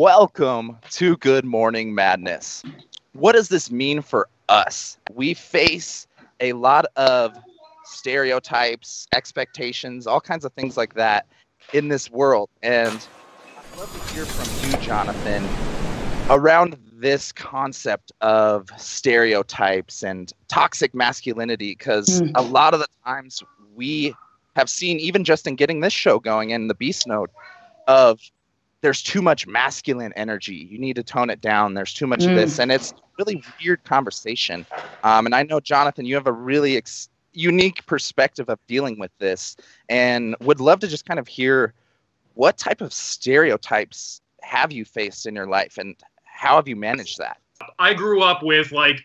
Welcome to Good Morning Madness. What does this mean for us? We face a lot of stereotypes, expectations, all kinds of things like that in this world. And I'd love to hear from you, Jonathan, around this concept of stereotypes and toxic masculinity, because mm. a lot of the times we have seen, even just in getting this show going in the Beast Node, of there's too much masculine energy. You need to tone it down. There's too much mm. of this, mm. and it's really weird conversation. Um, and I know Jonathan, you have a really ex- unique perspective of dealing with this, and would love to just kind of hear what type of stereotypes have you faced in your life, and how have you managed that? I grew up with like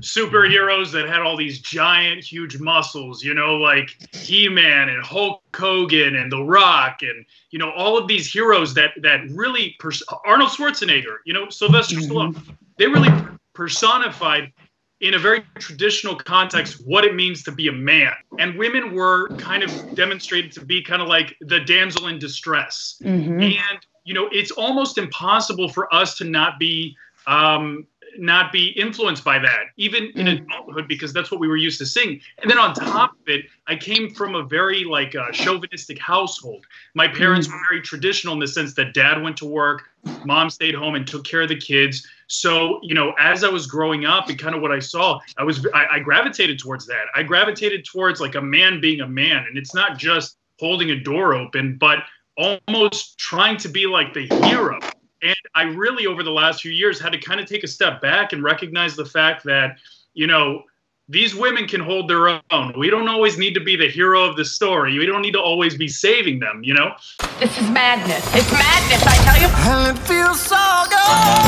superheroes that had all these giant, huge muscles, you know, like He Man and Hulk Hogan and The Rock, and you know, all of these heroes that that really pers- Arnold Schwarzenegger, you know, Sylvester mm-hmm. Stallone, they really personified in a very traditional context what it means to be a man. And women were kind of demonstrated to be kind of like the damsel in distress. Mm-hmm. And you know, it's almost impossible for us to not be um, not be influenced by that, even in mm. adulthood, because that's what we were used to seeing. And then on top of it, I came from a very like uh, chauvinistic household. My parents mm. were very traditional in the sense that dad went to work, mom stayed home and took care of the kids. So you know, as I was growing up and kind of what I saw, I was I, I gravitated towards that. I gravitated towards like a man being a man, and it's not just holding a door open, but almost trying to be like the hero and I really, over the last few years, had to kind of take a step back and recognize the fact that, you know, these women can hold their own. We don't always need to be the hero of the story. We don't need to always be saving them, you know? This is madness. It's madness, I tell you. And it feels so good.